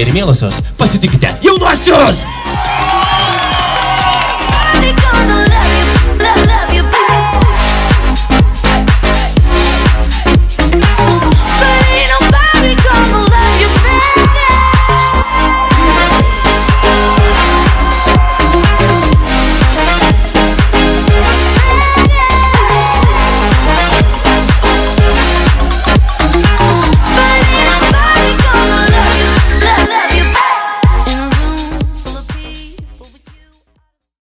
ir mielosios, pasitikite jaunuosius!